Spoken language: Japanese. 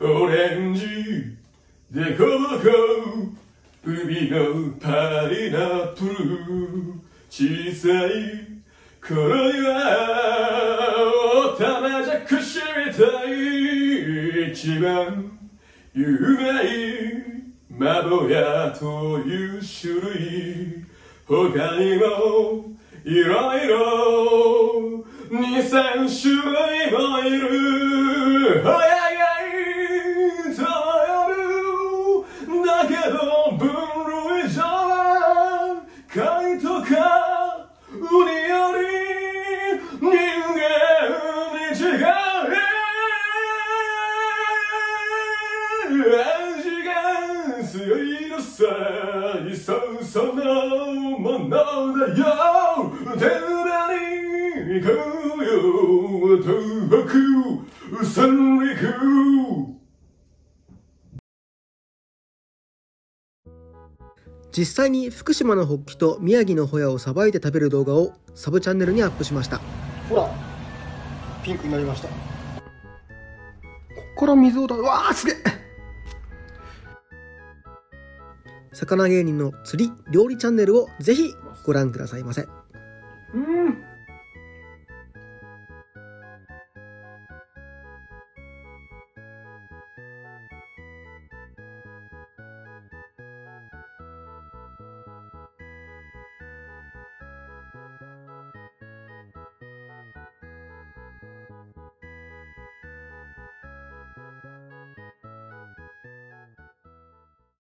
オレンジでこぼこ海のパイナップル小さい頃にはおたまじゃくしみたい一番有名窓屋という種類他にもいろいろ二三種類もいる。早いと呼ぶだけど分類上は貝とかウニより人間に違う。味が強いのさいそうそのものだよに行こうよ東北三陸実際に福島のホッキと宮城のホヤをさばいて食べる動画をサブチャンネルにアップしました。こほらピンクになりました。こから水を出うわーすげえ魚芸人の釣り料理チャンネルをぜひご覧くださいませ。うん